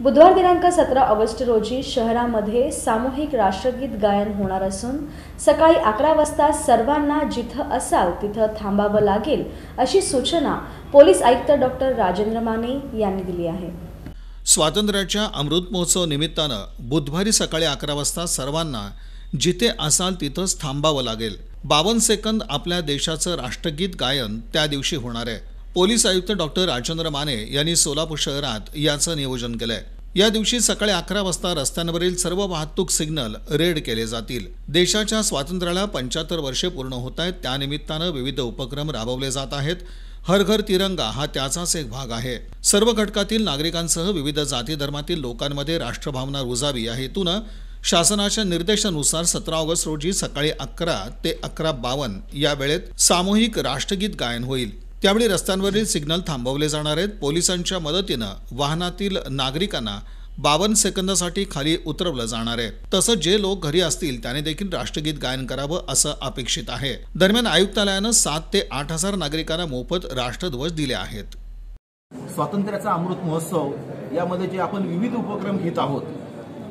बुधवार दिनांक सतरा ऑगस्ट रोजी शहरामध्ये सामूहिक राष्ट्रगीत गायन होणार असून सकाळी अकरा वाजता सर्वांना जिथं असाल तिथं थांबावं लागेल अशी सूचना पोलीस आयुक्त डॉक्टर राजेंद्र माने यांनी दिली आहे. स्वातंत्र्याच्या अमृत महोत्सव निमित्तानं बुधवारी सकाळी अकरा वाजता सर्वांना जिथे असाल तिथंच थांबावं लागेल. बावन्न सेकंद आपल्या देशाचं राष्ट्रगीत गायन त्या दिवशी होणार आहे. पोलीस आयुक्त डॉक्टर राजेंद्र माने यांनी सोलापूर शहरात याचं नियोजन केलंय. या दिवशी सकाळी अकरा वाजता रस्त्यांवरील सर्व वाहतूक सिग्नल रेड केले जातील. देशाच्या स्वातंत्र्याला पंच्याहत्तर वर्षे पूर्ण होत आहेत. त्यानिमित्तानं विविध उपक्रम राबवले जात आहेत. हर घर तिरंगा हा त्याचाच एक भाग आहे. सर्व घटकातील नागरिकांसह विविध जाती धर्मातील लोकांमध्ये राष्ट्रभावना रुजावी या हेतूनं शासनाच्या निर्देशानुसार सतरा ऑगस्ट रोजी सकाळी अकरा ते अकरा बावन्न या वेळेत सामूहिक राष्ट्रगीत गायन होईल. त्यावेळी रस्त्यांवरील सिग्नल थांबवले जाणार आहेत. पोलिसांच्या मदतीनं वाहनातील नागरिकांना बावन्न सेकंदासाठी खाली उतरवलं जाणार आहे. तसंच जे लोक घरी असतील त्याने देखील राष्ट्रगीत गायन करावं असं अपेक्षित आहे. दरम्यान आयुक्तालयानं सात ते आठ हजार नागरिकांना मोफत राष्ट्रध्वज दिले आहेत. स्वातंत्र्याचा अमृत महोत्सव यामध्ये जे आपण विविध उपक्रम घेत आहोत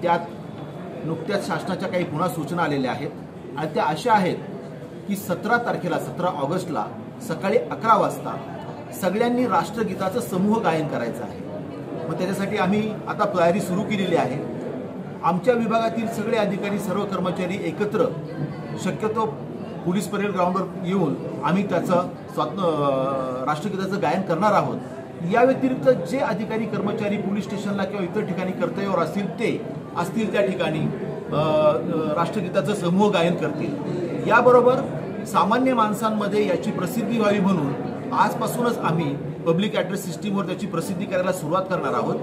त्यात नुकत्याच शासनाच्या काही पुन्हा सूचना आलेल्या आहेत. आणि त्या अशा आहेत की सतरा तारखेला सतरा ऑगस्टला सकाळी अकरा वाजता सगळ्यांनी राष्ट्रगीताचं समूह गायन करायचं आहे. मग त्याच्यासाठी आम्ही आता तयारी सुरू केलेली आहे. आमच्या विभागातील सगळे अधिकारी सर्व कर्मचारी एकत्र शक्यतो पोलीस परेड ग्राउंडवर येऊन आम्ही त्याचं स्वात राष्ट्रगीताचं गायन करणार आहोत. या व्यतिरिक्त जे अधिकारी कर्मचारी पोलीस स्टेशनला किंवा इतर ठिकाणी कर्तव्यावर असतील ते असतील त्या ठिकाणी राष्ट्रगीताचं समूह गायन करतील. याबरोबर सामान्य माणसांमध्ये याची प्रसिद्धी व्हावी म्हणून आजपासूनच आम्ही पब्लिक ॲड्रेस सिस्टीमवर त्याची प्रसिद्धी करायला सुरुवात करणार आहोत.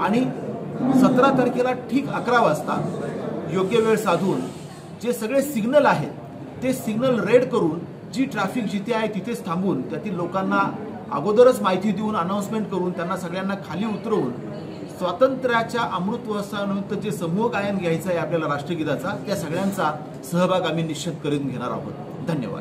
आणि सतरा तारखेला ठीक अकरा वाजता योग्य वेळ साधून जे सगळे सिग्नल आहेत ते सिग्नल रेड करून जी ट्रॅफिक जिथे आहे तिथेच थांबून त्यातील लोकांना अगोदरच माहिती देऊन अनाऊन्समेंट करून त्यांना सगळ्यांना खाली उतरवून स्वातंत्र्याच्या अमृत महोत्सवानिमित्त जे समूह गायन घ्यायचं आहे आपल्याला राष्ट्रगीताचा त्या सगळ्यांचा सहभाग आम्ही निश्चित करून घेणार आहोत. धन्यवाद